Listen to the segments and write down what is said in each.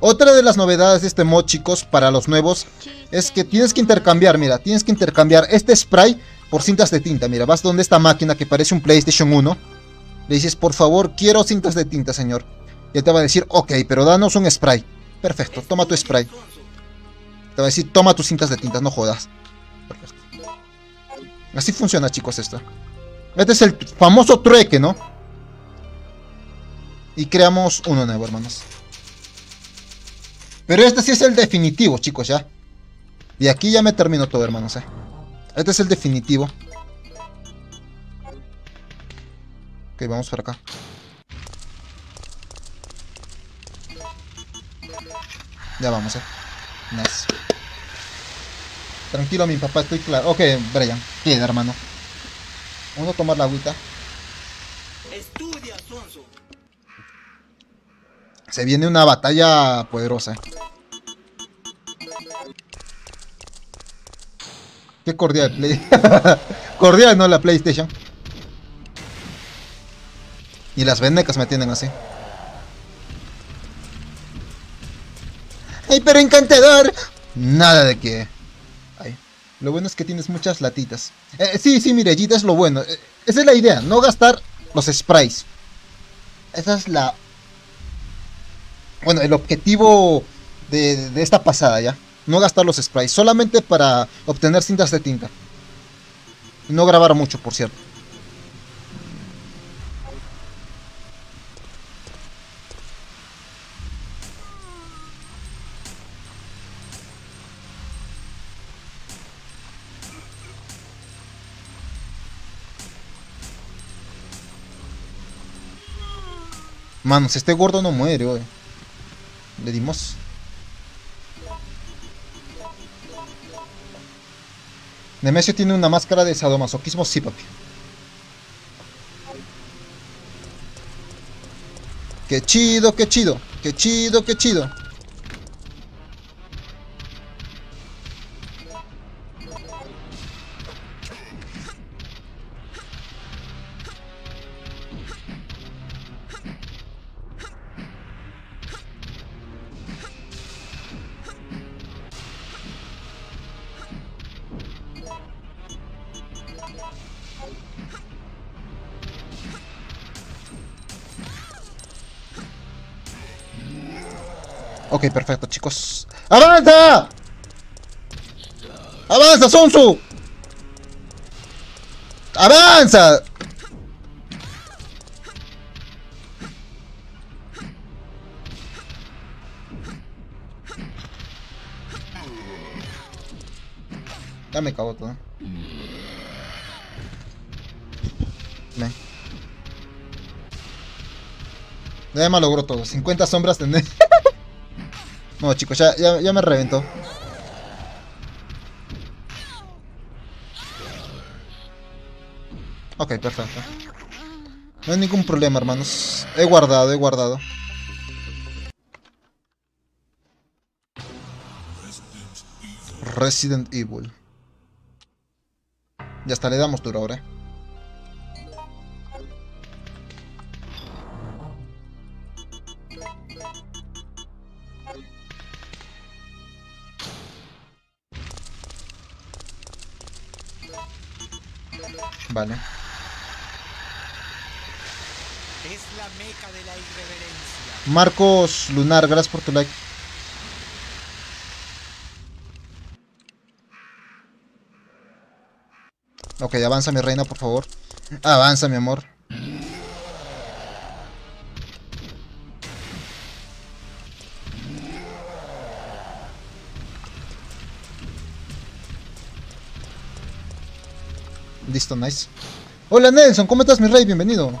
Otra de las novedades de este mod, chicos, para los nuevos, es que tienes que intercambiar, mira, tienes que intercambiar este spray por cintas de tinta. Mira, vas donde esta máquina que parece un PlayStation 1. Le dices, por favor, quiero cintas de tinta, señor. Y él te va a decir, ok, pero danos un spray. Perfecto, toma tu spray. Te va a decir, toma tus cintas de tinta, no jodas. Perfecto. Así funciona, chicos, esto. Este es el famoso trueque, ¿no? Y creamos uno nuevo, hermanos. Pero este sí es el definitivo, chicos, ya. Y aquí ya me termino todo, hermanos, eh. Este es el definitivo. Ok, vamos para acá. Ya vamos, eh. Nice. Tranquilo, mi papá, estoy claro. Ok, Brian, queda, hermano. Vamos a tomar la agüita. Estudia, Sonso. Se viene una batalla poderosa. Qué cordial, Play. cordial, ¿no? La PlayStation. Y las venecas me tienen así. ¡Ay, pero encantador! Nada de que... Ay. Lo bueno es que tienes muchas latitas. Eh, sí, sí, mire, es lo bueno. Eh, esa es la idea, no gastar los sprays. Esa es la bueno, el objetivo de, esta pasada ya. No gastar los sprays, solamente para obtener cintas de tinta. No grabar mucho, por cierto. Manos, este gordo no muere, hoy. Dimos. Nemesio tiene una máscara de sadomasoquismo, sí, papi. Qué chido, qué chido. Qué chido, qué chido. Ok, perfecto, chicos. ¡Avanza! ¡Avanza, Sonsu! ¡Avanza! Ya me cago todo. Ya me logró todo. 50 sombras tendré. No, chicos, ya, ya, me reventó. Ok, perfecto. No hay ningún problema, hermanos. He guardado, he guardado. Resident Evil. Ya está, le damos duro ahora. Vale. Es la meca de la irreverencia. Marcos Lunar, gracias por tu like. Ok, avanza mi reina, por favor. Avanza, mi amor. Hola Nelson, ¿cómo estás mi rey? Bienvenido.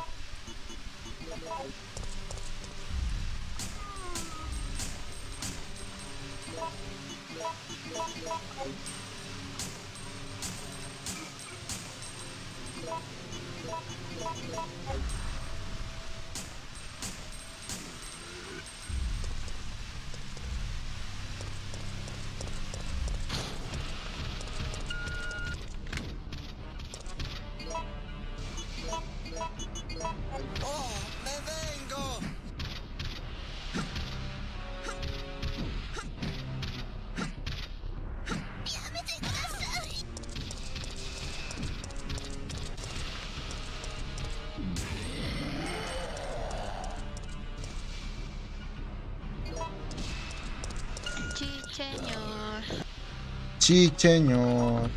Señor.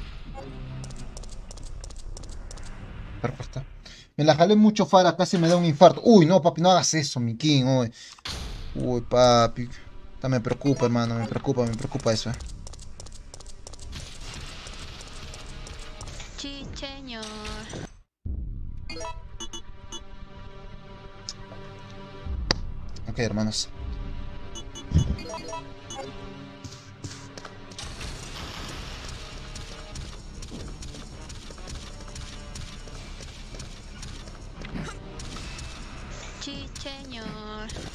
Perfecto. Me la jalé mucho Fara, casi me da un infarto. Uy, no, papi, no hagas eso, mi king. Uy, uy papi. Me preocupa, hermano, me preocupa, me preocupa eso. Eh. Señor. Ok, hermanos. señor.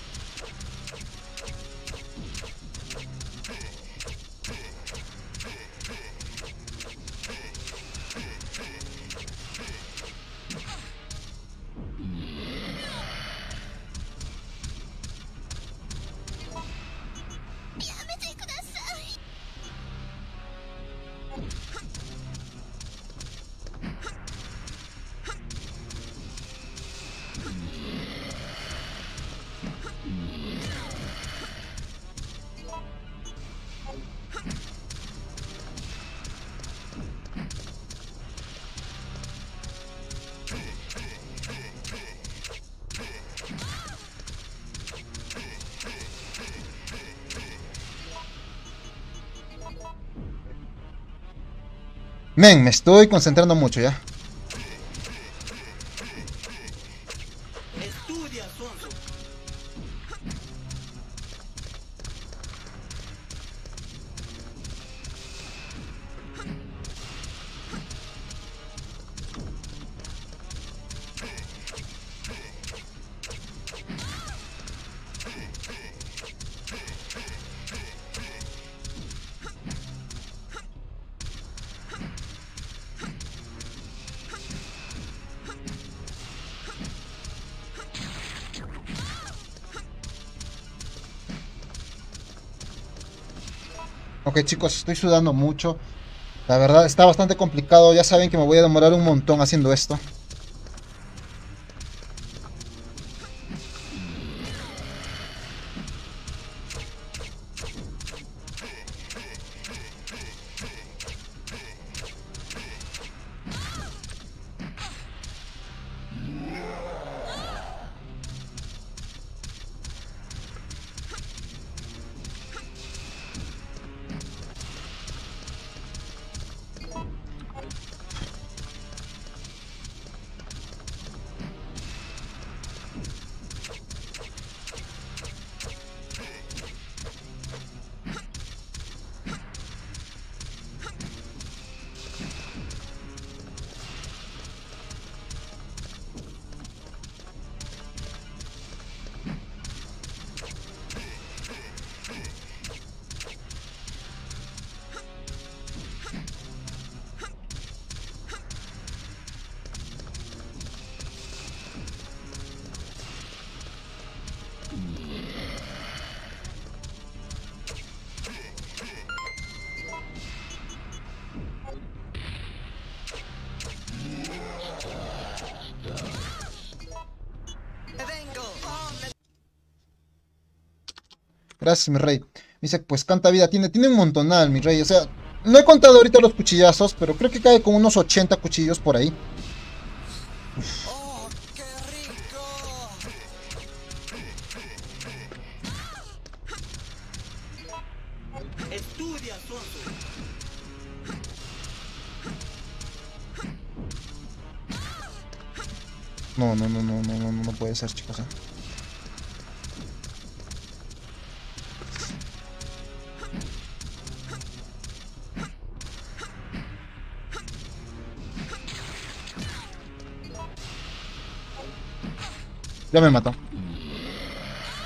Men, me estoy concentrando mucho ya. Ok chicos, estoy sudando mucho. La verdad está bastante complicado. Ya saben que me voy a demorar un montón haciendo esto. Gracias, mi rey. dice, pues canta vida. Tiene, tiene un montonal, mi rey. O sea, no he contado ahorita los cuchillazos, pero creo que cae con unos 80 cuchillos por ahí. No, no, no, no, no, no, no puede ser, chicos. ¿eh? Ya me mató.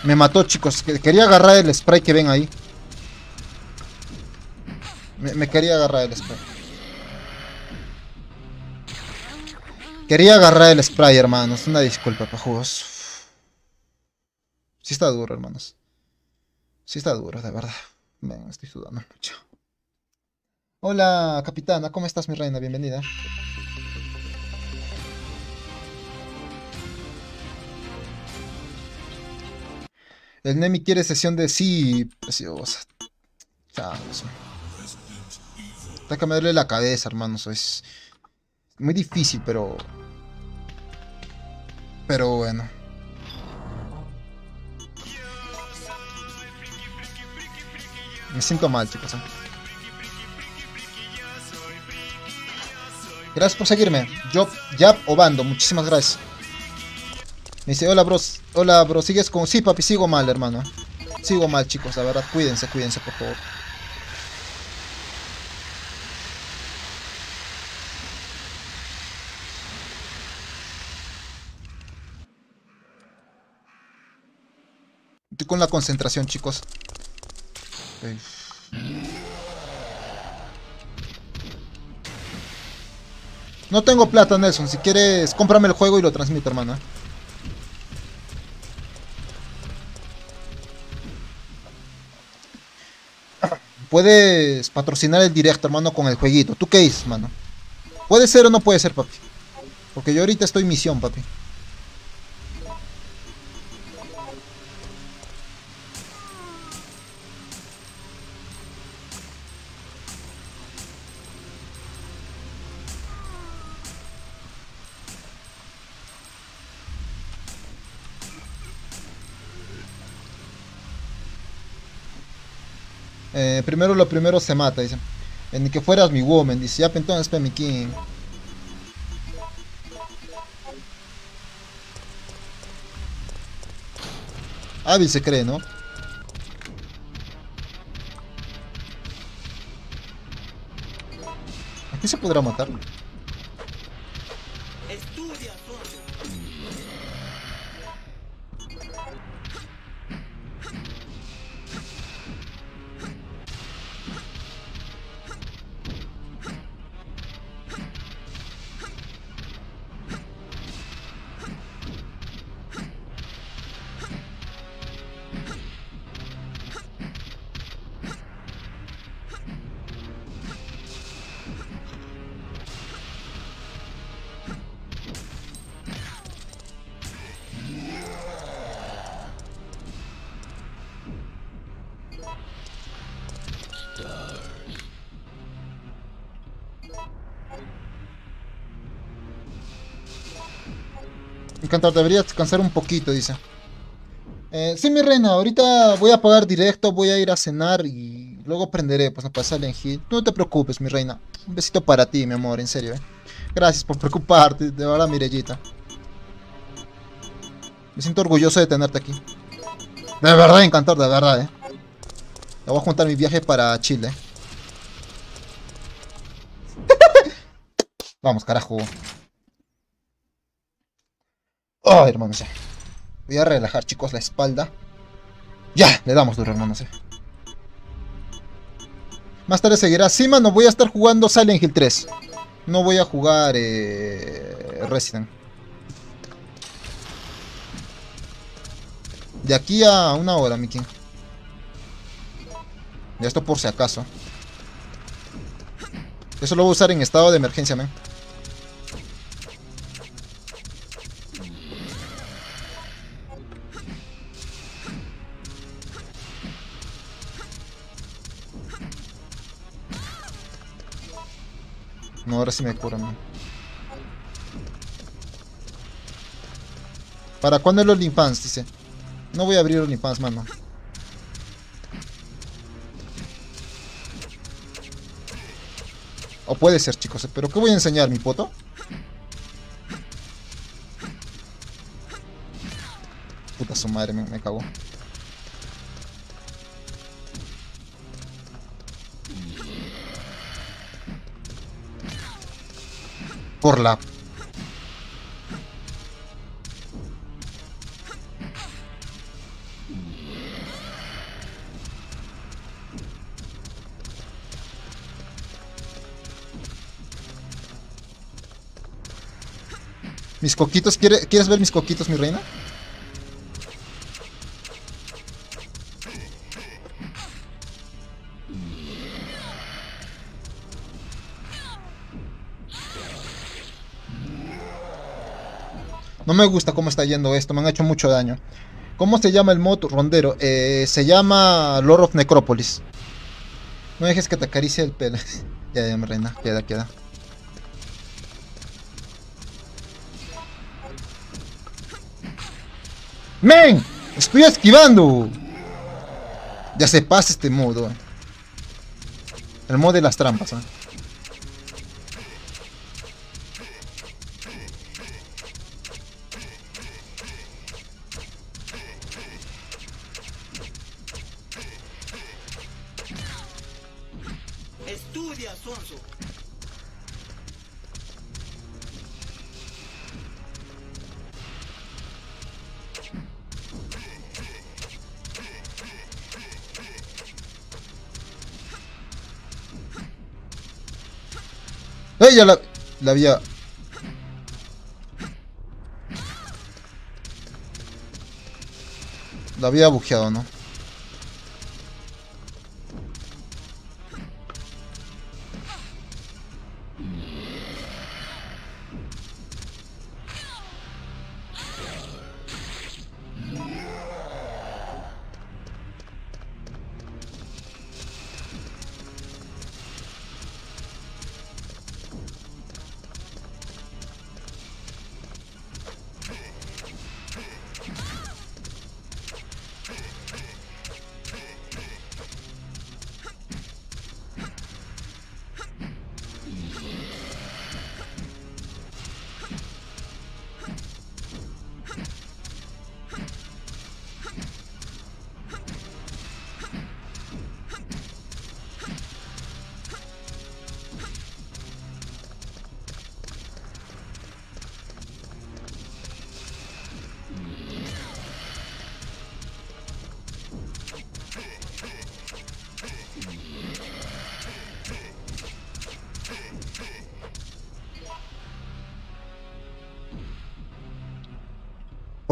Me mató, chicos. Quería agarrar el spray que ven ahí. Me, quería agarrar el spray. Quería agarrar el spray, hermanos. Una disculpa, pajugos. Sí está duro, hermanos. Sí está duro, de verdad. Ven, estoy sudando mucho. Hola, capitana. ¿Cómo estás, mi reina? Bienvenida. El Nemi quiere sesión de sí, preciosa. Tengo que darle la cabeza, hermanos. Es muy difícil, pero... Pero bueno. Me siento mal, chicos. ¿eh? Gracias por seguirme. Job, Jab o Bando, muchísimas gracias. Me dice, hola bro, hola bro, ¿sigues con...? Sí, papi, sigo mal, hermano. Sigo mal, chicos, la verdad. Cuídense, cuídense, por favor. Estoy con la concentración, chicos. No tengo plata, Nelson. Si quieres, cómprame el juego y lo transmito, hermano. Puedes patrocinar el directo, hermano, con el jueguito. ¿Tú qué dices, mano? ¿Puede ser o no puede ser, papi? Porque yo ahorita estoy misión, papi. Primero lo primero se mata, dice. Ni que fueras mi woman, dice. Ya, pues, entonces, mi king. Hábil se cree, ¿no? Aquí se podrá matar. Encantar, deberías descansar un poquito, dice. Eh, sí, mi reina, ahorita voy a pagar directo, voy a ir a cenar y luego prenderé, pues no pasa en Hill. No te preocupes, mi reina. Un besito para ti, mi amor, en serio, eh. Gracias por preocuparte, de verdad, Mirellita. Me siento orgulloso de tenerte aquí. De verdad, Encantar, de verdad, eh. Voy a juntar mi viaje para Chile. Vamos, carajo. Oh, hermanos, Voy a relajar, chicos, la espalda. Ya, le damos duro, hermanos. Más tarde seguirá. Sí, mano, voy a estar jugando Silent Hill 3. No voy a jugar eh, Resident. De aquí a una hora, Mickey. Esto por si acaso. Eso lo voy a usar en estado de emergencia, man. No, ahora sí me curan. ¿Para cuándo el OnlyFans? Dice. No voy a abrir OnlyFans, mano. O puede ser, chicos. ¿Pero qué voy a enseñar? ¿Mi foto? Puta su madre, me, me cagó. por la... Mis coquitos, ¿quieres ver mis coquitos, mi reina? No me gusta cómo está yendo esto, me han hecho mucho daño. ¿Cómo se llama el mod rondero? Eh, se llama Lord of Necropolis. No dejes que te acaricie el pelo. ya, ya, mi reina. Queda, queda. ¡Men! ¡Estoy esquivando! Ya se pasa este modo. El modo de las trampas, ¿eh? La, la había... La había bujeado, ¿no?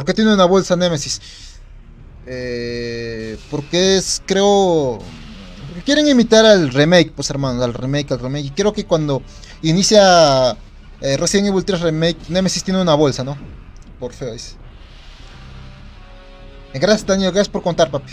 Qué tiene una bolsa Nemesis? Eh, porque es, creo... Porque quieren imitar al remake, pues hermano, al remake, al remake. Y creo que cuando inicia eh, Resident Evil 3 Remake, Nemesis tiene una bolsa, ¿no? Por feo dice. Gracias Daniel, gracias por contar, papi.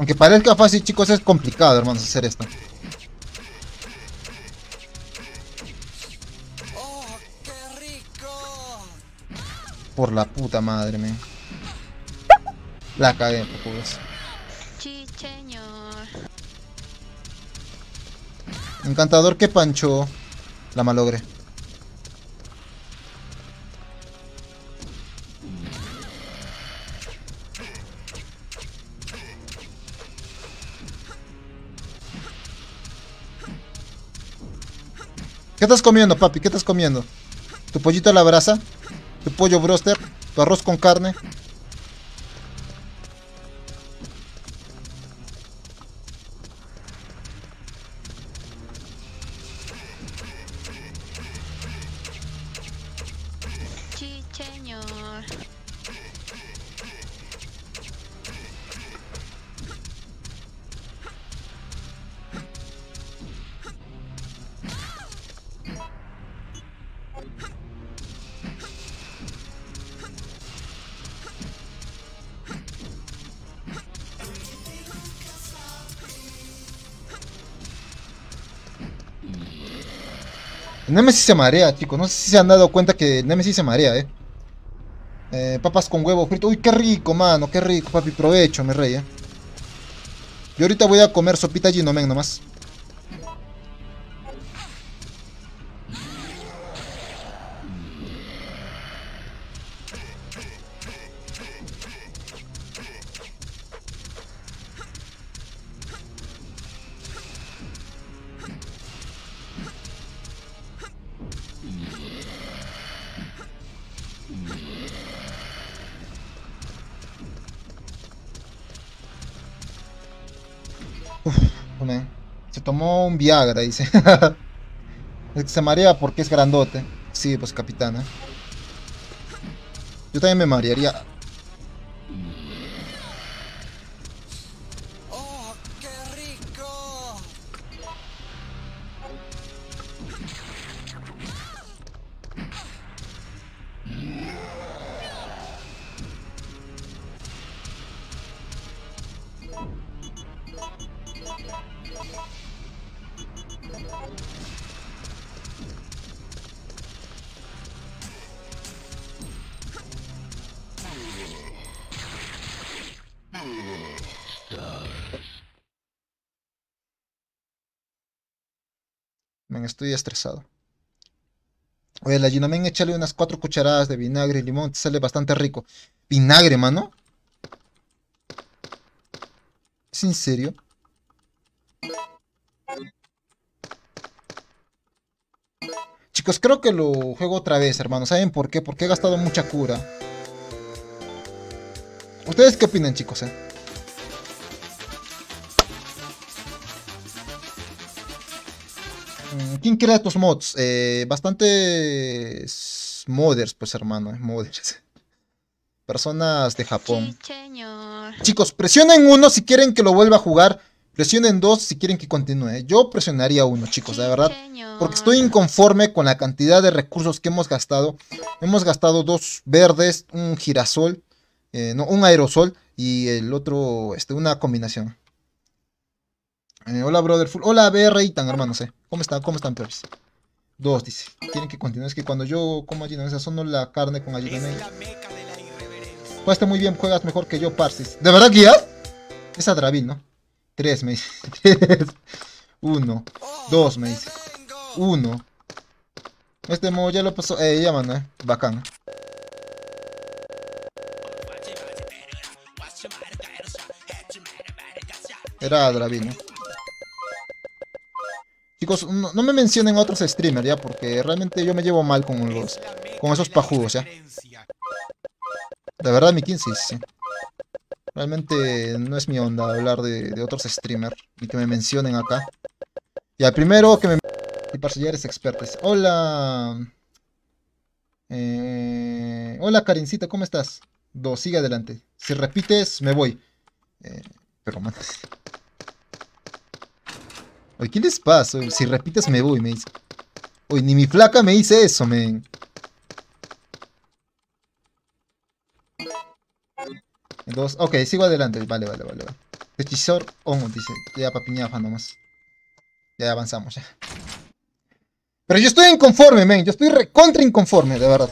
Aunque parezca fácil, chicos, es complicado, hermanos, hacer esto. ¡Oh, qué rico! Por la puta madre, me. La cagué, pues. Encantador que pancho. La malogre. ¿Qué estás comiendo, papi? ¿Qué estás comiendo? ¿Tu pollito a la brasa? ¿Tu pollo broster? ¿Tu arroz con carne? Nemesis se marea, chicos. No sé si se han dado cuenta que Nemesis se marea, eh. Eh, papas con huevo frito. Uy, qué rico, mano. Qué rico, papi. Provecho, mi rey, eh. Yo ahorita voy a comer sopita Ginomen nomás. Tomó un Viagra, dice. Se marea porque es grandote. Sí, pues capitana. Yo también me marearía. Estoy estresado. Oye, la Ginomen, échale unas cuatro cucharadas de vinagre y limón, te sale bastante rico. ¿Vinagre, mano? ¿Es en serio? Chicos, creo que lo juego otra vez, hermano. ¿Saben por qué? Porque he gastado mucha cura. ¿Ustedes qué opinan, chicos? eh? ¿Quién crea estos mods? Eh, bastantes modders, pues hermano, eh, modders. Personas de Japón. Chicos, presionen uno si quieren que lo vuelva a jugar. Presionen dos si quieren que continúe. Yo presionaría uno, chicos, de verdad. Porque estoy inconforme con la cantidad de recursos que hemos gastado. Hemos gastado dos verdes, un girasol, eh, no, un aerosol y el otro, este, una combinación. Eh, hola, brother. Full. Hola, BR y tan hermanos, eh. ¿Cómo están? ¿Cómo están, peores? Dos, dice. Quieren que continúe. Es que cuando yo como allí, no son la carne con irreverencia. Jugaste muy bien, juegas mejor que yo, Parsis. ¿De verdad ya? Es a Dravil, ¿no? Tres, me dice. Tres. Uno. ¡Oh, Dos, me dice. Uno. Este modo ya lo pasó. Eh, ya, mano, eh. Bacán. Era Dravil, ¿no? Chicos, no, me mencionen otros streamers, ya, porque realmente yo me llevo mal con los. La con esos la pajudos, ¿ya? De verdad, mi 15, sí. Realmente no es mi onda hablar de, otros streamers y que me mencionen acá. Y al primero que me. Y parce, ya eres experto. Dice, Hola. Eh, hola, Karincita, ¿cómo estás? Dos, sigue adelante. Si repites, me voy. Eh, pero, man. Oye, ¿qué les pasa? Si repites, me voy, me dice. Oye, ni mi flaca me dice eso, men. Dos, ok, sigo adelante. Vale, vale, vale. vale. Hechizor on, dice. Ya papiñafa nomás. Ya avanzamos, ya. Pero yo estoy inconforme, men. Yo estoy recontra inconforme, de verdad.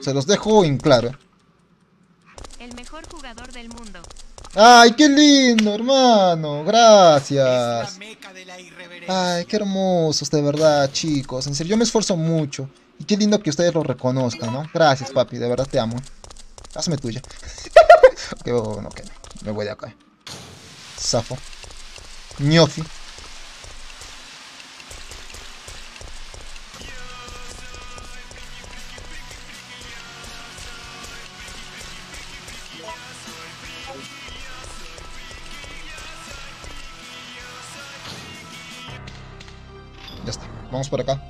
Se los dejo en claro. eh. El mejor jugador del mundo. Ay, qué lindo, hermano. Gracias. Ay, qué hermosos, de verdad, chicos. En serio, yo me esfuerzo mucho. Y qué lindo que ustedes lo reconozcan, ¿no? Gracias, papi, de verdad te amo. Hazme tuya. ok, bueno, ok. Me voy de acá. Zafo. Ñofi. Por acá.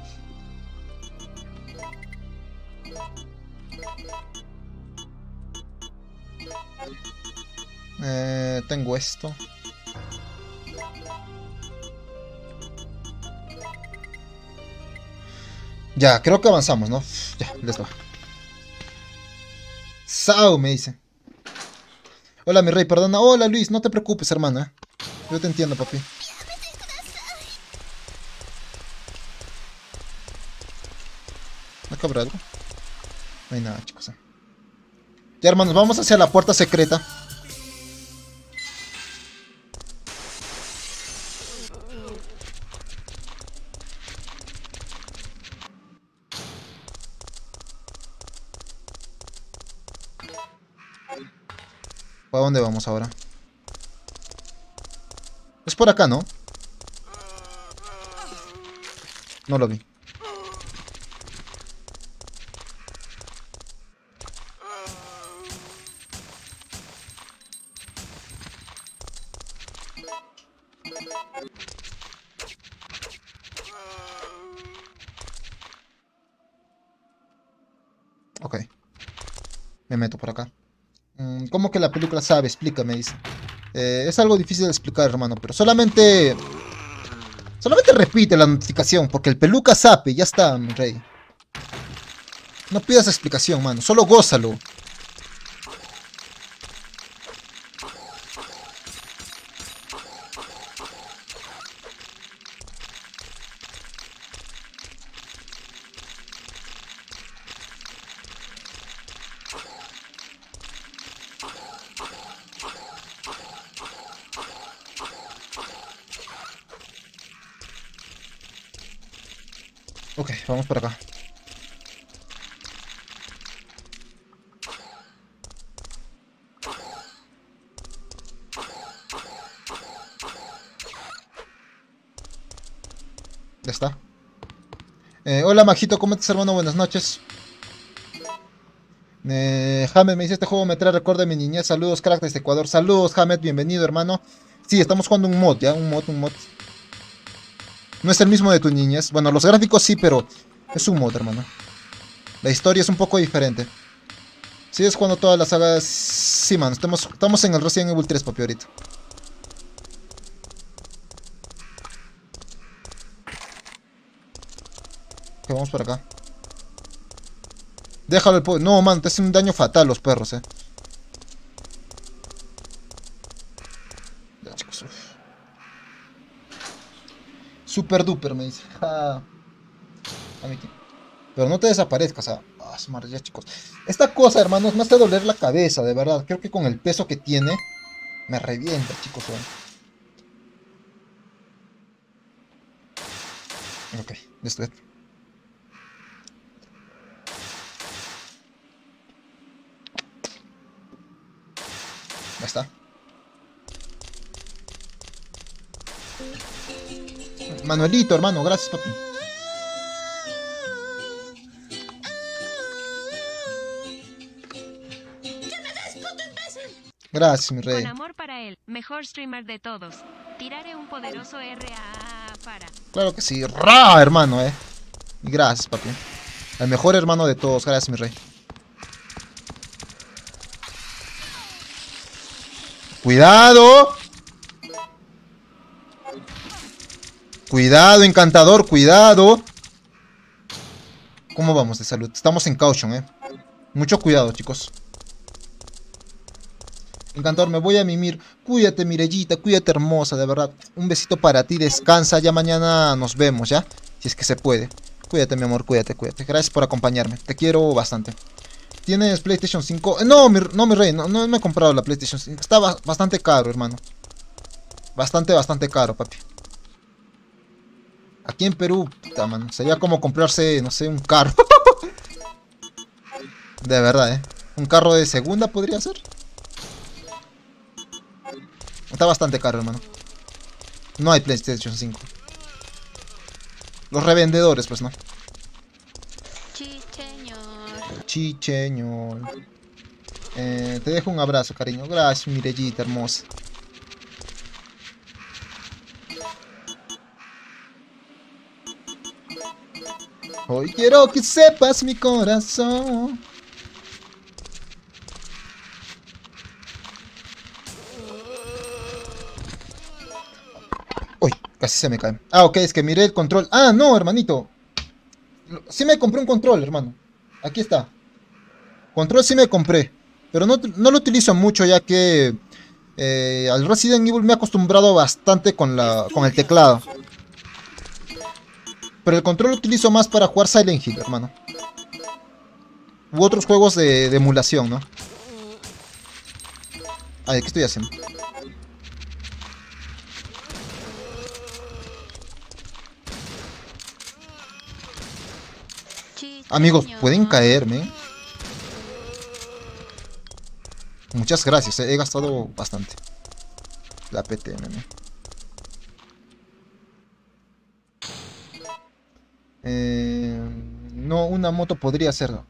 Eh, tengo esto. Ya, creo que avanzamos, ¿no? Ya, les va. Sao me dice. Hola, mi rey, perdona. Hola, Luis, no te preocupes, hermano. ¿eh? Yo te entiendo, papi. ¿No hay nada, chicos. Ya, hermanos, vamos hacia la puerta secreta. ¿Para dónde vamos ahora? Es por acá, ¿no? No lo vi. Ok. Me meto por acá. Mm, ¿Cómo que la película sabe? Explícame, dice. Eh, es algo difícil de explicar, hermano, pero solamente... Solamente repite la notificación, porque el peluca sabe, ya está, mi rey. No pidas explicación, mano, solo gózalo. Ok, vamos por acá. Ya está. Eh, hola Majito, ¿cómo estás hermano? Buenas noches. Eh, me dice, este juego me trae recuerdo de mi niñez. Saludos, crack desde Ecuador. Saludos, Hamed, bienvenido hermano. Sí, estamos jugando un mod, ya, un mod, un mod. No es el mismo de tu niñez. Bueno, los gráficos sí, pero es un mod, hermano. La historia es un poco diferente. Sí, es cuando todas las sagas... Sí, man, estamos, estamos en el Resident Evil 3, papi, ahorita. Ok, vamos por acá. Déjalo el pollo. No, man, te hacen un daño fatal los perros, eh. Ya, chicos. uf. Super duper, me dice. Ja. Pero no te desaparezcas, ah. Ah, su madre, ya, chicos. Esta cosa, hermanos, me hace doler la cabeza, de verdad. Creo que con el peso que tiene, me revienta, chicos. weón. Ok, listo. Ya está. Manuelito, hermano, gracias, papi. Gracias, mi rey. Con amor para él, mejor streamer de todos. Tiraré un poderoso RA para. Claro que sí. ¡Ra, hermano, eh! Gracias, papi. El mejor hermano de todos. Gracias, mi rey. ¡Cuidado! Cuidado, encantador, cuidado. ¿Cómo vamos de salud? Estamos en caution, eh. Mucho cuidado, chicos. Encantador, me voy a mimir. Cuídate, Mirellita, cuídate, hermosa, de verdad. Un besito para ti, descansa. Ya mañana nos vemos, ¿ya? Si es que se puede. Cuídate, mi amor, cuídate, cuídate. Gracias por acompañarme. Te quiero bastante. ¿Tienes PlayStation 5? Eh, No, mi, no, mi rey, no, no me he comprado la PlayStation 5. Está ba- bastante caro, hermano. Bastante, bastante caro, papi. Aquí en Perú, puta, mano, sería como comprarse, no sé, un carro. de verdad, ¿eh? Un carro de segunda podría ser. Está bastante caro, hermano. No hay PlayStation 5. Los revendedores, pues no. Chicheñor. Chicheñol. Eh, te dejo un abrazo, cariño. Gracias, Mirellita hermosa. Hoy quiero que sepas mi corazón. Casi se me cae. Ah, ok, es que miré el control. Ah, no, hermanito. Sí me compré un control, hermano. Aquí está. Control sí me compré. Pero no, no lo utilizo mucho ya que eh, al Resident Evil me he acostumbrado bastante con, la, con el teclado. Pero el control lo utilizo más para jugar Silent Hill, hermano. U otros juegos de, emulación, ¿no? Ay, ¿qué estoy haciendo? Amigos, pueden caerme. Muchas gracias, eh, he gastado bastante. La PTM. Eh, no, una moto podría hacerlo.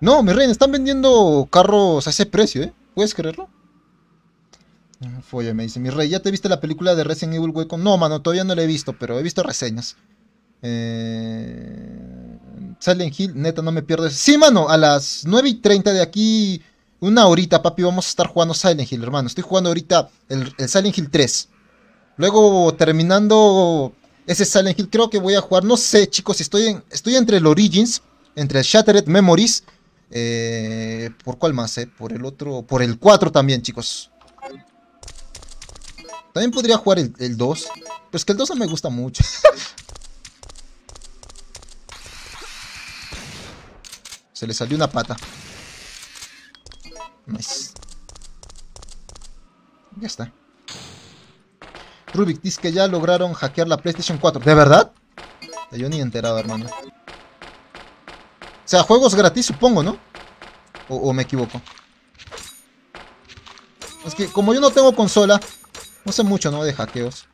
No, mi reina, están vendiendo carros a ese precio, ¿eh? ¿Puedes creerlo? Folla me dice, mi rey, ¿ya te viste la película de Resident Evil Welcome? No, mano, todavía no la he visto, pero he visto reseñas. Eh... Silent Hill, neta, no me pierdes. Sí, mano, a las 9 y 30 de aquí, una horita, papi, vamos a estar jugando Silent Hill, hermano. Estoy jugando ahorita el, el Silent Hill 3. Luego, terminando ese Silent Hill, creo que voy a jugar, no sé, chicos, estoy, en, estoy entre el Origins, entre el Shattered Memories. Eh, ¿Por cuál más, eh? Por el otro, por el 4 también, chicos. También podría jugar el, el 2. Pero que el 2 no me gusta mucho. Se le salió una pata. Nice. Ya está. Rubik dice que ya lograron hackear la PlayStation 4. ¿De verdad? Yo ni enterado, hermano. O sea, juegos gratis, supongo, ¿no? O, o me equivoco. Es que como yo no tengo consola, no sé mucho, ¿no? De hackeos.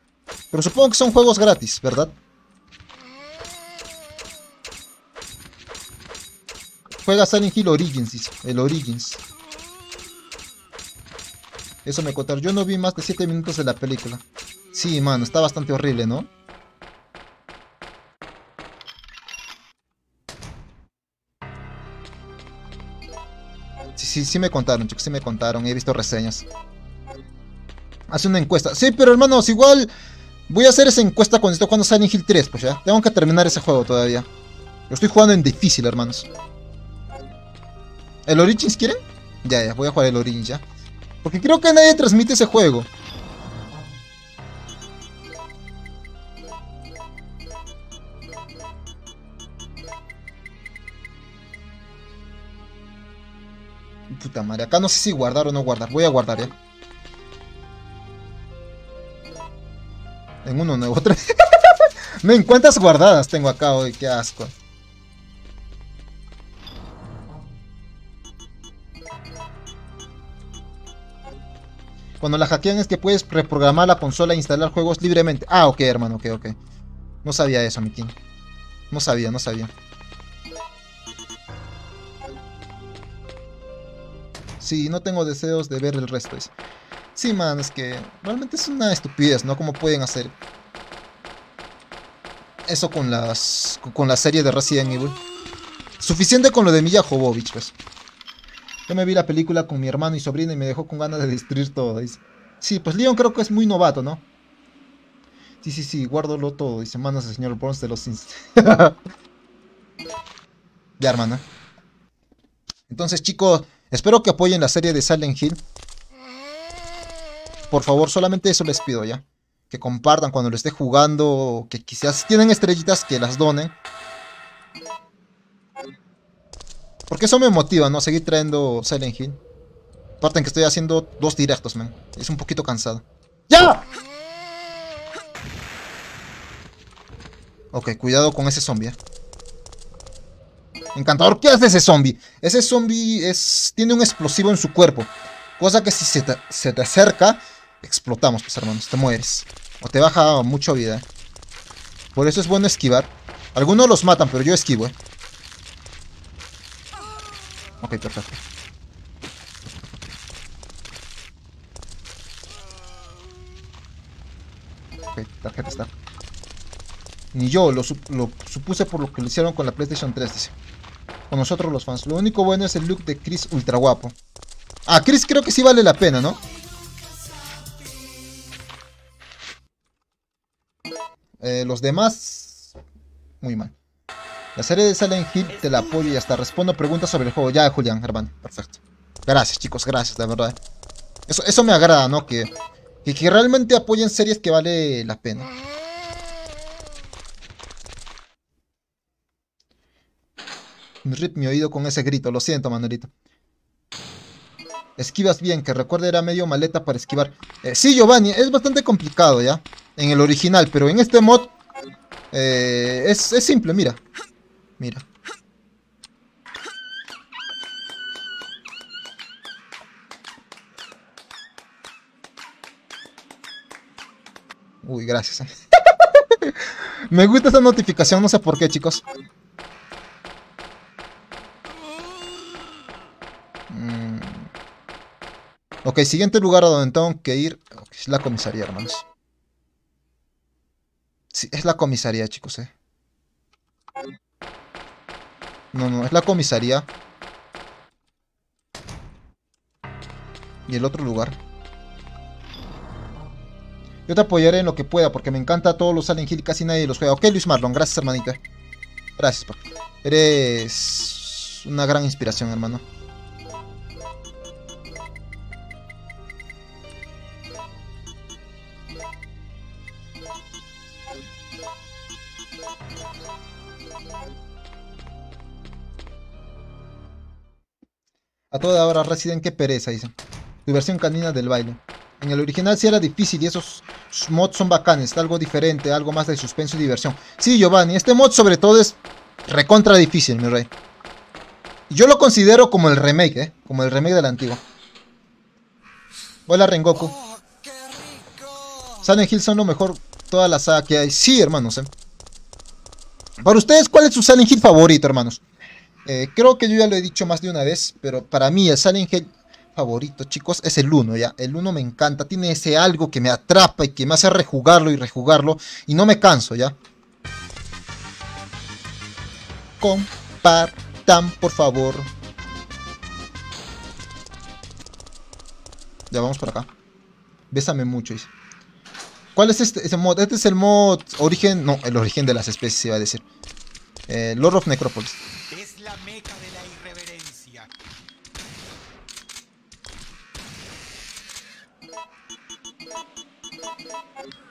Pero supongo que son juegos gratis, ¿verdad? Juega Silent Hill Origins. El Origins. Eso me contaron. Yo no vi más de 7 minutos de la película. Sí, mano, está bastante horrible, ¿no? Sí, sí, sí me contaron, chicos, sí me contaron. He visto reseñas. Hace una encuesta. Sí, pero hermanos, igual voy a hacer esa encuesta cuando esté jugando Silent Hill 3, pues ya. Tengo que terminar ese juego todavía. Lo estoy jugando en difícil, hermanos. ¿El Origins quieren? Ya, ya, voy a jugar el Origins ya. Porque creo que nadie transmite ese juego. Puta madre, acá no sé si guardar o no guardar. Voy a guardar ya. En uno nuevo. Men, ¿cuántas guardadas tengo acá hoy? Qué asco. Cuando la hackean es que puedes reprogramar la consola e instalar juegos libremente. Ah, ok, hermano, ok, ok. No sabía eso, mi king. No sabía, no sabía. Sí, no tengo deseos de ver el resto. Dice. Sí, man, es que realmente es una estupidez, ¿no? ¿Cómo pueden hacer eso con las con la serie de Resident Evil? Suficiente con lo de Milla Jovovich, pues. Yo me vi la película con mi hermano y sobrina y me dejó con ganas de destruir todo. Dice. Sí, pues Leon creo que es muy novato, ¿no? Sí, sí, sí, guárdalo todo. Dice, manos del señor Burns de los ya, hermana. Entonces, chicos, espero que apoyen la serie de Silent Hill. Por favor, solamente eso les pido ya. Que compartan cuando lo esté jugando. Que quizás tienen estrellitas, que las donen. Porque eso me motiva, ¿no? Seguir trayendo Silent Hill. Aparte en que estoy haciendo dos directos, man. Es un poquito cansado. ¡Ya! Ok, cuidado con ese zombie. ¿eh? Encantador, ¿qué hace ese zombie? Ese zombie es, tiene un explosivo en su cuerpo. Cosa que si se te, se te acerca, explotamos, pues hermanos, te mueres. O te baja mucha vida. Por eso es bueno esquivar. Algunos los matan, pero yo esquivo, eh. Ok, perfecto. Ok, tarjeta está. Ni yo lo, lo, supuse por lo que lo hicieron con la PlayStation 3, dice. Con nosotros los fans. Lo único bueno es el look de Chris ultra guapo. Ah, Chris creo que sí vale la pena, ¿no? Eh, los demás... Muy mal. La serie de Silent Hill te la apoyo y hasta respondo preguntas sobre el juego. Ya, Julián, hermano. Perfecto. Gracias, chicos. Gracias, de verdad. Eso, eso me agrada, ¿no? Que, que, realmente apoyen series que vale la pena. Rip mi oído con ese grito. Lo siento, Manuelito. Esquivas bien, que recuerde era medio maleta para esquivar. Eh, sí, Giovanni, es bastante complicado, ¿ya? En el original, pero en este mod... Eh, es simple, mira. Mira. Uy, gracias. Me gusta esa notificación, no sé por qué, chicos. Mm. Ok, siguiente lugar a donde tengo que ir. es la comisaría, hermanos. Sí, es la comisaría, chicos, eh. No, no, es la comisaría. Y el otro lugar. Yo te apoyaré en lo que pueda porque me encanta todos los Silent Hill, casi nadie los juega. Ok, Luis Marlon, gracias, hermanita. Gracias, papi. Eres una gran inspiración, hermano. A toda hora Resident, qué pereza, dice. Diversión canina del baile. En el original sí era difícil y esos mods son bacanes, algo diferente, algo más de suspenso y diversión. Sí, Giovanni, este mod sobre todo es recontra difícil, mi rey. Yo lo considero como el remake, ¿eh? Como el remake del antiguo. Hola, Rengoku. ¡Oh! Silent Hill son lo mejor toda la saga que hay. Sí, hermanos, ¿eh? Para ustedes, ¿cuál es su Silent Hill favorito, hermanos? Eh, creo que yo ya lo he dicho más de una vez, pero para mí el Silent Hill favorito, chicos, es el 1, ¿ya? El 1 me encanta, tiene ese algo que me atrapa y que me hace rejugarlo y rejugarlo y no me canso, ¿ya? Compartan, por favor. Ya vamos por acá. Bésame mucho. ¿Cuál es este ese mod? Este es el mod origen, no, el origen de las especies, iba a decir. Eh, Lord of Necropolis. La meca de la irreverencia.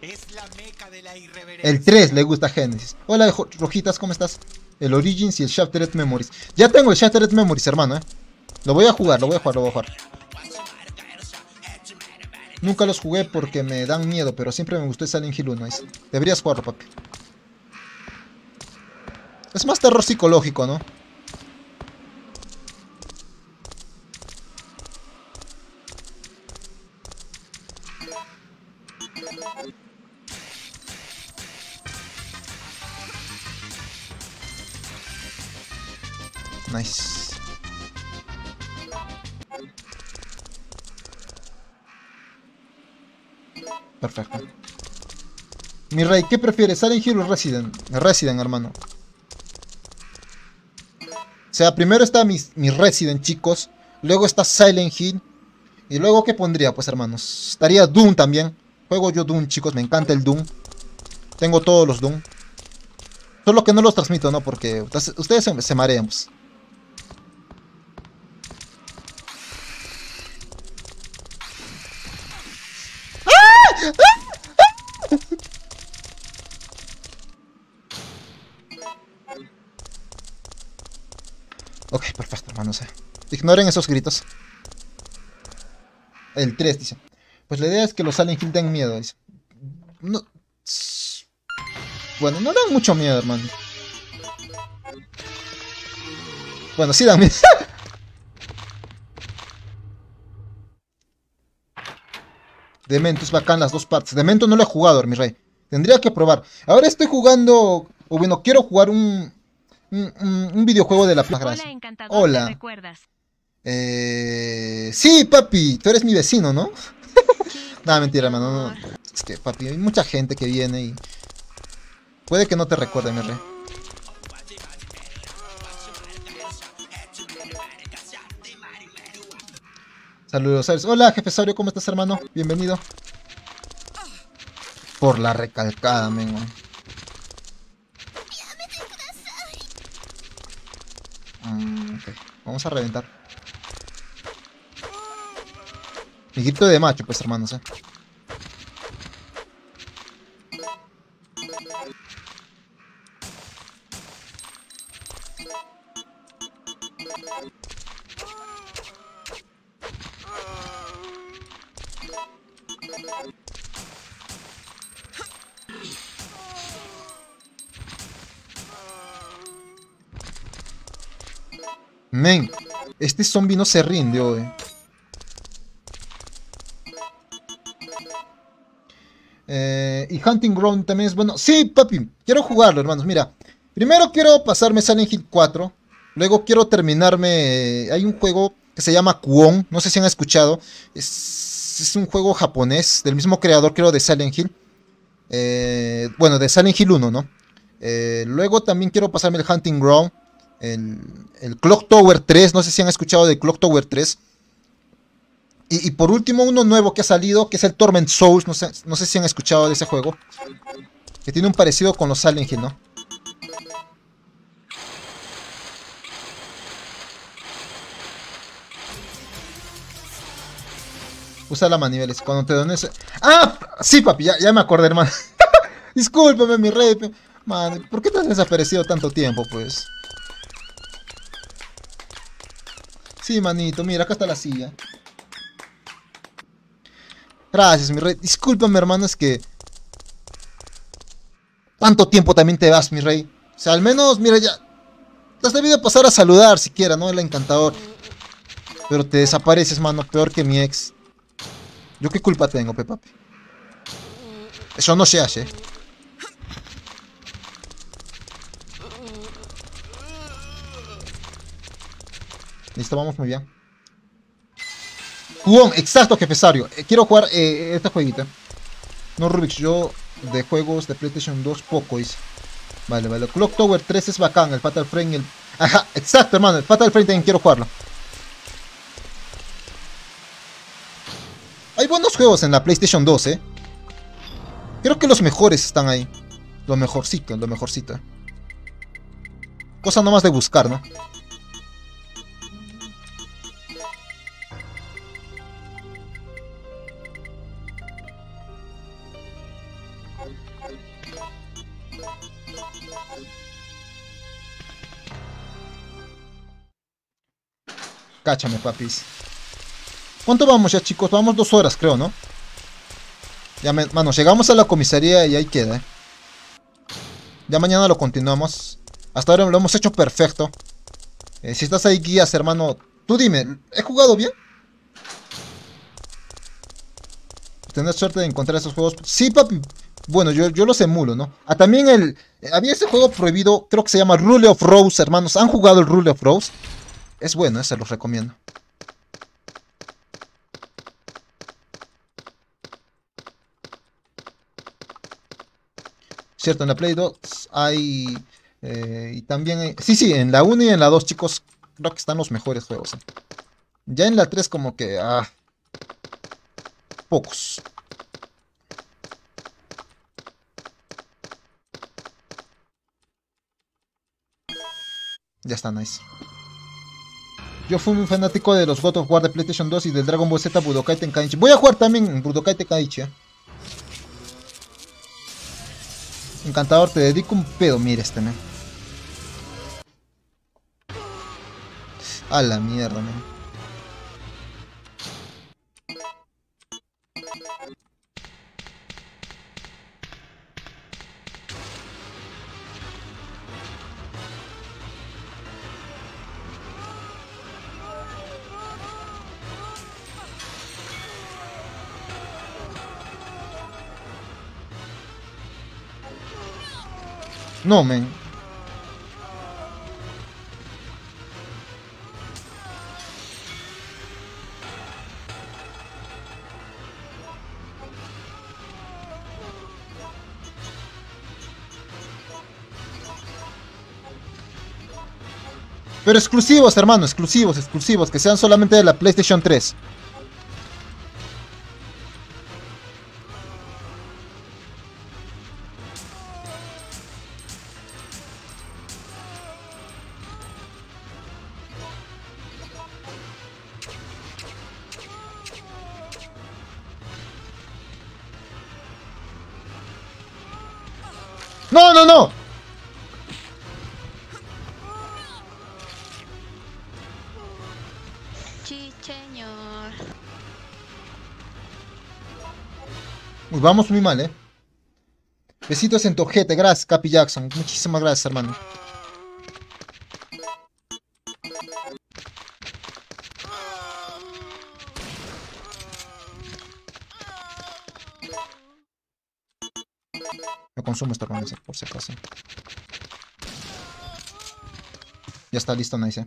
Es la meca de la irreverencia. El 3 le gusta a Genesis. Hola, Rojitas, ¿cómo estás? El Origins y el Shattered Memories. Ya tengo el Shattered Memories, hermano, eh. Lo voy a jugar, lo voy a jugar, lo voy a jugar. Nunca los jugué porque me dan miedo, pero siempre me gustó Silent Hill 1. dice. Deberías jugarlo, papi. Es más terror psicológico, ¿no? Nice. Perfecto. Mi rey, ¿qué prefieres? ¿Silent Hill o Resident? Resident, hermano. O sea, primero está mi, Resident, chicos. Luego está Silent Hill. Y luego, ¿qué pondría? Pues, hermanos. Estaría Doom también. Juego yo Doom, chicos. Me encanta el Doom. Tengo todos los Doom. Solo que no los transmito, ¿no? Porque ustedes- ustedes se, se pues. Ok, perfecto, hermanos. Ignoren esos gritos. El 3 dice. Pues la idea es que los Silent Hill den miedo, dice. No. Bueno, no dan mucho miedo, hermano. Bueno, sí dan miedo. Demento es bacán las dos partes. Demento no lo he jugado, mi rey. Tendría que probar. Ahora estoy jugando. O bueno, quiero jugar un. Un, un- un videojuego de la plaza. Hola. Hola. Eh, sí, papi, tú eres mi vecino, ¿no? Nada, mentira, hermano. no. Es que, papi, hay mucha gente que viene y. Puede que no te recuerde, mi rey. Saludos, Ares. Hola, jefe Saurio, ¿cómo estás, hermano? Bienvenido. Por la recalcada, men. weón. Mm, ok, vamos a reventar. Mi grito de macho, pues, hermanos, eh. Este zombie no se rinde, hoy. Eh, y Hunting Ground también es bueno. Sí, papi, quiero jugarlo, hermanos. Mira, primero quiero pasarme Silent Hill 4. Luego quiero terminarme. Hay un juego que se llama Kuon. No sé si han escuchado. Es, un juego japonés del mismo creador, creo, de Silent Hill. Eh, bueno, de Silent Hill 1, ¿no? Eh, luego también quiero pasarme el Hunting Ground. El, Clock Tower 3. No sé si han escuchado de Clock Tower 3. Y, por último, uno nuevo que ha salido, que es el Torment Souls. No sé, no sé si han escuchado de ese juego. Que tiene un parecido con los Silent Hill, ¿no? Usa la maniveles. Cuando te dones. ¡Ah! Sí, papi, ya, ya me acordé, hermano. Discúlpame, mi rey. Man, ¿por qué te has desaparecido tanto tiempo, pues? Sí, manito, mira, acá está la silla. Gracias, mi rey. Discúlpame, hermano, es que. ¿Cuánto tiempo también te vas, mi rey? O sea, al menos, mira, ya. Te has debido pasar a saludar siquiera, ¿no? El encantador. Pero te desapareces, mano, peor que mi ex. ¿Yo qué culpa tengo, pe papi? Eso no se hace. Listo, vamos muy bien. Won, exacto, jefesario. Eh, quiero jugar eh, este jueguito. No Rubik's, yo de juegos de PlayStation 2 poco hice. Vale, vale. Clock Tower 3 es bacán, el Fatal Frame, el... Ajá, exacto, hermano, el Fatal Frame también quiero jugarlo. Hay buenos juegos en la PlayStation 2, eh. Creo que los mejores están ahí. Lo mejorcito, lo mejorcito. Cosa nomás de buscar, ¿no? Cáchame, papis. ¿Cuánto vamos ya, chicos? Vamos dos horas, creo, ¿no? Ya, mano, llegamos a la comisaría y ahí queda, ¿eh? Ya mañana lo continuamos. Hasta ahora lo hemos hecho perfecto. Eh, si estás ahí, guías, hermano, tú dime, ¿he jugado bien? ¿Tener suerte de encontrar esos juegos? Sí, papi. Bueno, yo, yo los emulo, ¿no? Ah, también el... Había ese juego prohibido, creo que se llama Rule of Rose, hermanos. ¿Han jugado el Rule of Rose? Es bueno, ese los recomiendo. Cierto, en la Play 2 hay... eh, y también hay... Sí, sí, en la 1 y en la 2, chicos, creo que están los mejores juegos. eh. Ya en la 3 como que... Ah, pocos. Ya está, nice. Yo fui un fanático de los God of War de PlayStation 2 y del Dragon Ball Z Budokai Tenkaichi. Voy a jugar también Budokai Tenkaichi. eh. Encantador, te dedico un pedo. Mira este, man. A la mierda, man. No, men. Pero exclusivos, hermano, exclusivos, exclusivos, que sean solamente de la PlayStation 3. Vamos muy mal, eh. Besitos en tu ojete, gracias, Capi Jackson. Muchísimas gracias, hermano. No consumo esta hermano, por si acaso. Ya está listo, nice. eh.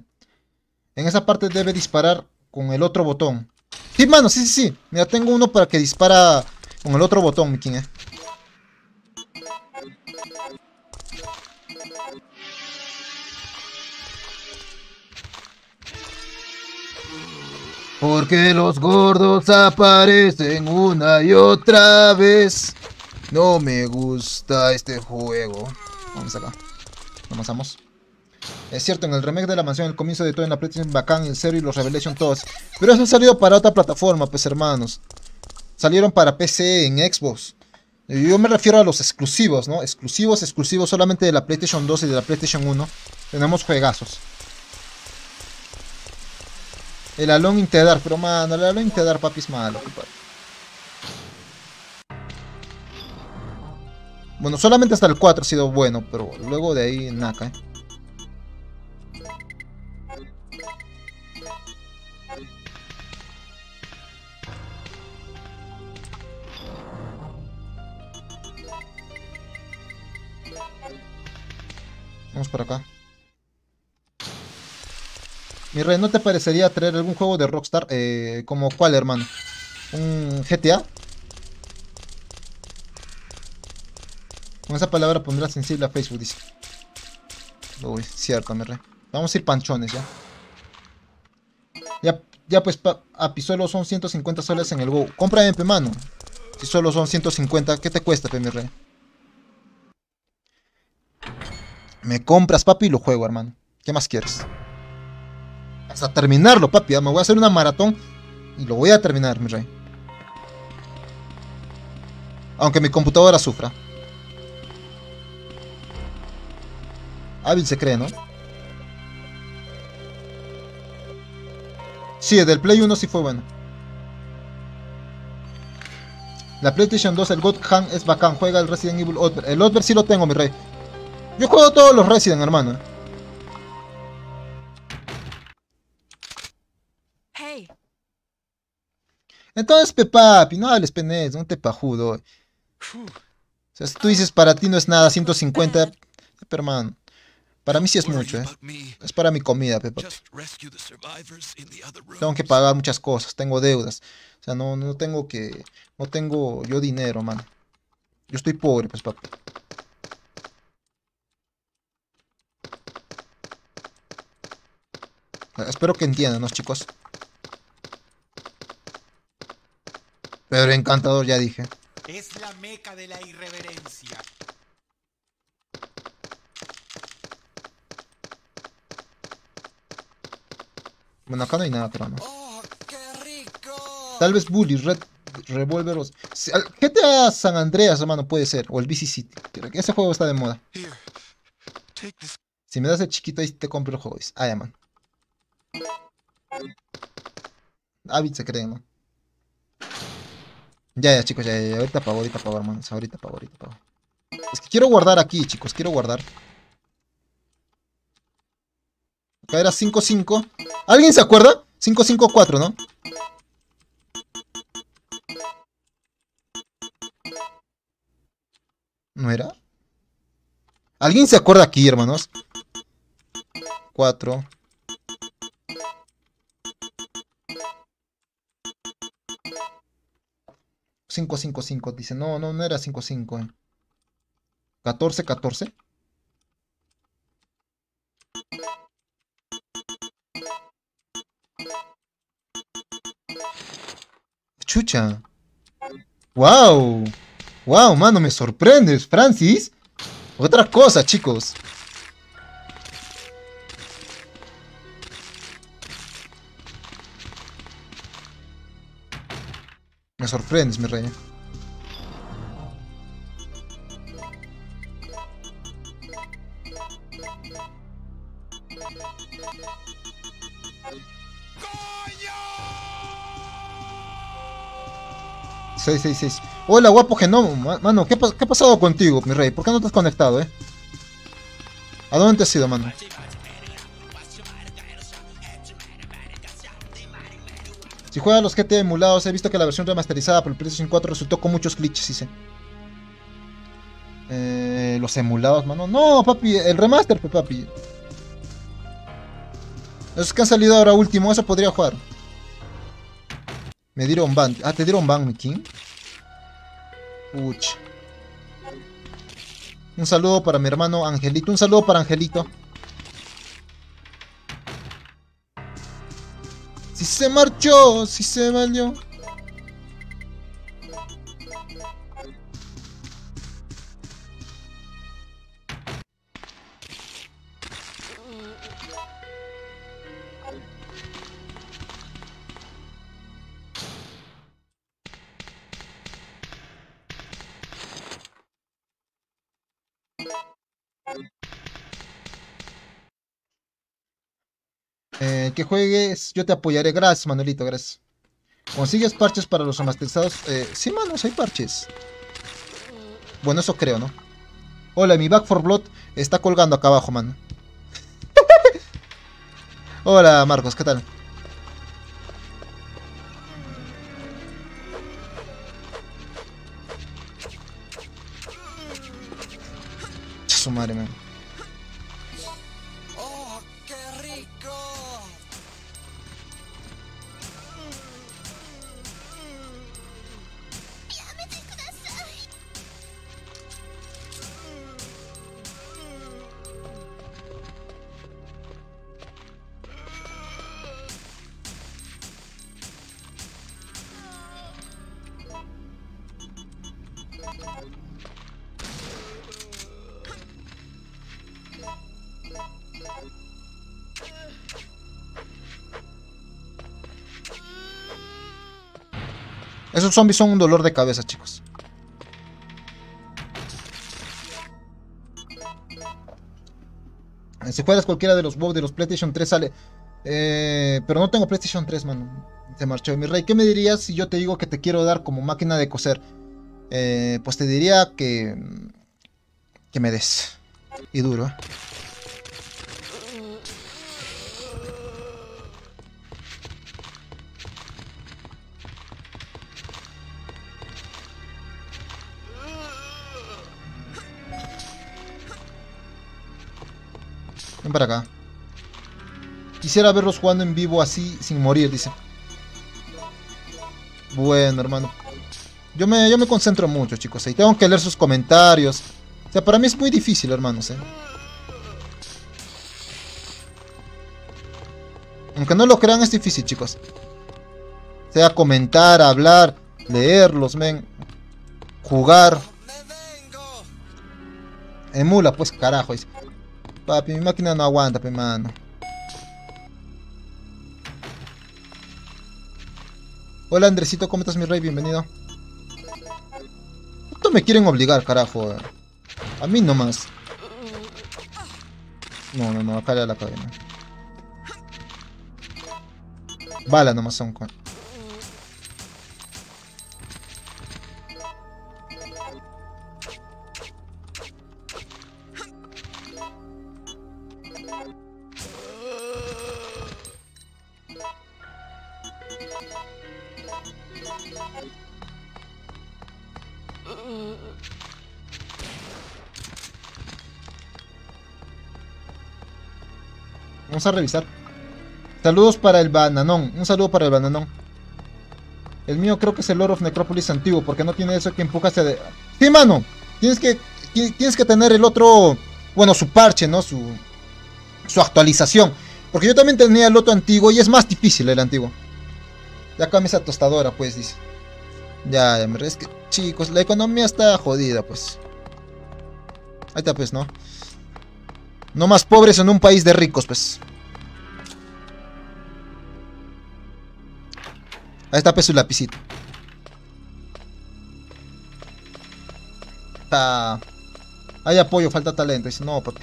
En esa parte debe disparar con el otro botón. Sí, mano, sí, sí, sí. Mira, tengo uno para que dispara con el otro botón, king, eh. Porque los gordos aparecen una y otra vez. No me gusta este juego. Vamos acá. Avanzamos. Es cierto, en el remake de la mansión, el comienzo de todo en la PlayStation bacán, el Zero y los Revelation todos. Pero eso salido para otra plataforma, pues hermanos. Salieron para PC, en Xbox. Yo me refiero a los exclusivos, ¿no? Exclusivos, exclusivos solamente de la PlayStation 2 y de la PlayStation 1. Tenemos juegazos. El Alone Intedar, pero mano, el Alone Intedar, papi, es malo. Bueno, solamente hasta el 4 ha sido bueno, pero luego de ahí, naca, eh. Vamos por acá. Mi rey, ¿no te parecería traer algún juego de Rockstar? Eh, ¿Como cuál, hermano? ¿Un GTA? Con esa palabra pondrá sensible a Facebook, dice. Uy, cierto, mi rey. Vamos a ir panchones ya. Ya, ya pues, api, solo son 150 soles en el Go. Compra MP, mano. Si solo son 150, ¿qué te cuesta, pe, mi rey? Me compras, papi, y lo juego, hermano. ¿Qué más quieres? Hasta terminarlo, papi. Me voy a hacer una maratón y lo voy a terminar, mi rey. Aunque mi computadora sufra. Hábil se cree, ¿no? Sí, del Play 1 sí fue bueno. La PlayStation 2, el God Hand es bacán. Juega el Resident Evil Outbreak. El Outbreak sí lo tengo, mi rey. Yo juego todos los Resident, hermano. Hey. Entonces, Pepapi, no hables penés, no te pajudo. O sea, si tú dices para ti no es nada, 150, pero hermano. Para mí sí es mucho, ¿eh? Es para mi comida, Pepa. Tengo que pagar muchas cosas, tengo deudas. O sea, no, no tengo que... No tengo yo dinero, mano. Yo estoy pobre, pues, papi. Espero que entiendan, ¿no, chicos? Pero encantador, ya dije. Es la meca de la irreverencia. Bueno, acá no hay nada, pero no. Oh, Tal vez Bully, Red Revolver. GTA San Andreas, hermano, puede ser. O el BC City. Ese juego está de moda. Si me das el chiquito ahí te compro el juego. Ah, ya, man. Avid se cree, ¿no? Ya, ya, chicos, ya, ya, ahorita pago, ahorita pago, hermanos. Ahorita pago, ahorita pago. Es que quiero guardar aquí, chicos, quiero guardar. Acá era 5-5. ¿Alguien se acuerda? 5-5-4, ¿no? ¿No era? ¿Alguien se acuerda aquí, hermanos? 4. 555, dice. No, no, no era 55. Eh. 14, 14. Chucha. Wow. Wow, mano, me sorprendes, Francis. Otra cosa, chicos. Me sorprendes, mi rey. Seis, seis, seis. Hola, guapo Genomo. Mano, ¿qué, ¿qué, ha pasado contigo, mi rey? ¿Por qué no te has conectado, eh? ¿A dónde te has ido, mano? Si juegan los GT emulados, he visto que la versión remasterizada por el PlayStation 4 resultó con muchos glitches, dice. Eh, los emulados, mano. No, papi, el remaster, papi. Esos que han salido ahora último, eso podría jugar. Me dieron ban. Ah, te dieron ban, mi king. Puch. Un saludo para mi hermano Angelito. Un saludo para Angelito. Si se marchó, si se valió. Eh, que juegues, yo te apoyaré. Gracias, Manuelito, gracias. ¿Consigues parches para los remasterizados? Eh, sí, manos, hay parches. Bueno, eso creo, ¿no? Hola, mi Back for Blood está colgando acá abajo, mano. Hola, Marcos, ¿qué tal? Su madre, man. Esos zombies son un dolor de cabeza, chicos. Si juegas cualquiera de los WoW de los PlayStation 3 sale. Eh, pero no tengo PlayStation 3, mano. Se marchó. Mi rey, ¿qué me dirías si yo te digo que te quiero dar como máquina de coser? Eh, pues te diría que. Que me des. Y duro. ¿eh? Ven para acá. Quisiera verlos jugando en vivo así, sin morir, dice. Bueno, hermano. Yo me, yo me concentro mucho, chicos. Y tengo que leer sus comentarios. O sea, para mí es muy difícil, hermanos. ¿eh? Aunque no lo crean, es difícil, chicos. O sea, comentar, hablar, leerlos, men. Jugar. Emula, pues carajo. dice. Papi, mi máquina no aguanta, pe mano. Hola Andresito, ¿cómo estás mi rey? Bienvenido. Esto me quieren obligar, carajo. A mí nomás. No, no, no, acá ya la cadena. Bala nomás son. con- a revisar. Saludos para el bananón. Un saludo para el bananón. El mío creo que es el Lord of Necropolis antiguo, porque no tiene eso que empuja hacia de... Sí, mano. Tienes que, ti- tienes que tener el otro... Bueno, su parche, ¿no? Su, su actualización. Porque yo también tenía el otro antiguo y es más difícil el antiguo. Ya cambia esa tostadora, pues, dice. Ya, es que, chicos, la economía está jodida, pues. Ahí está, pues, ¿no? No más pobres en un país de ricos, pues. Ahí está, pues, su lapicito. Hay apoyo, falta talento. No, papi.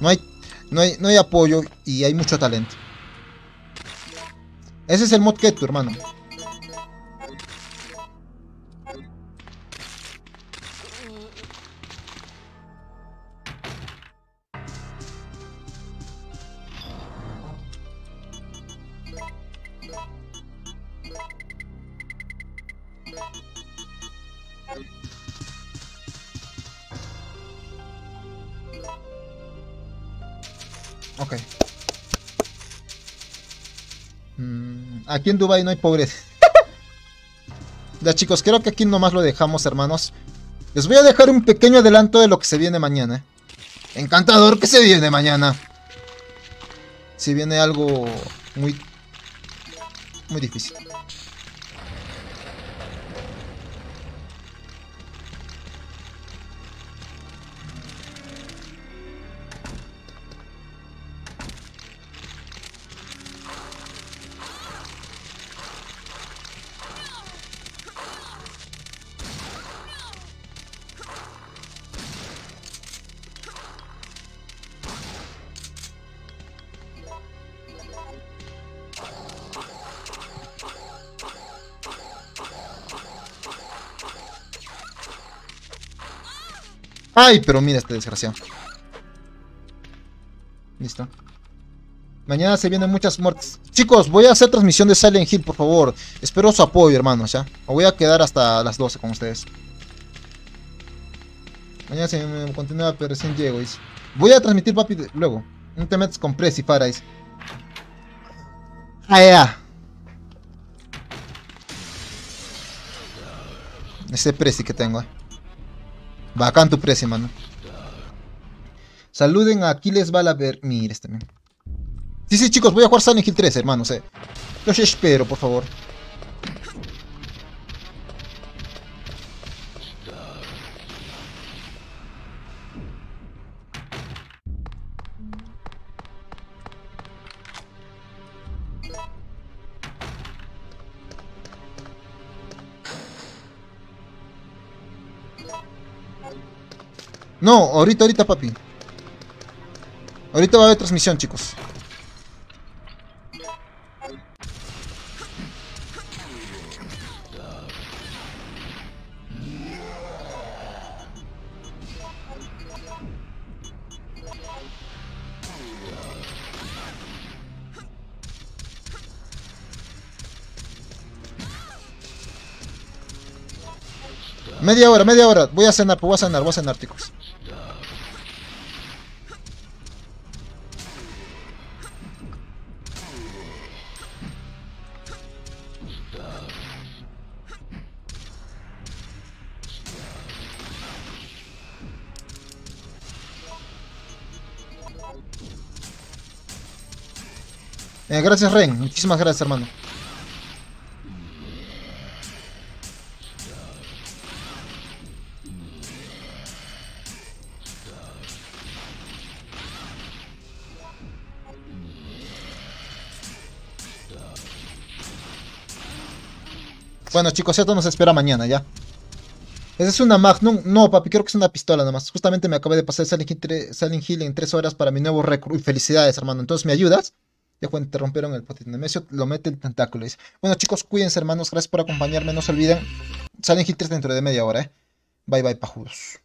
No hay, no hay, no hay apoyo y hay mucho talento. Ese es el mod hermano. Mm, aquí en Dubai no hay pobreza. Ya chicos, creo que aquí nomás lo dejamos, hermanos. Les voy a dejar un pequeño adelanto de lo que se viene mañana. Encantador que se viene mañana. Si viene algo muy... Muy difícil. Ay, pero mira este desgraciado. Listo. Mañana se vienen muchas muertes. Chicos, voy a hacer transmisión de Silent Hill, por favor. Espero su apoyo, hermanos, ¿ya? O voy a quedar hasta las 12 con ustedes. Mañana se me continúa, pero recién llego. Voy a transmitir, papi, luego. No te metes con Prezi, Farais. Ah, ya. Ese Prezi que tengo, eh. Bacán tu Prezi, mano. Saluden a Aquiles Balaver. Mira este, man. Sí, sí, chicos, voy a jugar Silent Hill 3, hermanos, eh. Los espero, por favor. No, ahorita, ahorita, papi. Ahorita va a haber transmisión, chicos. Media hora, media hora. Voy a cenar, voy a cenar, voy a cenar, chicos. Eh, gracias, Ren. Muchísimas gracias, hermano. Bueno, chicos, esto nos espera mañana, ¿ya? Esa es una Magnum. No, papi, creo que es una pistola nomás. Justamente me acabé de pasar Silent Hill, 3 Silent Hill en 3 horas para mi nuevo récord. Uy, felicidades, hermano. Entonces, ¿me ayudas? Ya cuando te rompieron el potito Nemesio, lo mete el tentáculo. Bueno, chicos, cuídense, hermanos. Gracias por acompañarme. No se olviden. Silent Hill 3 dentro de media hora, ¿eh? Bye, bye, pajudos.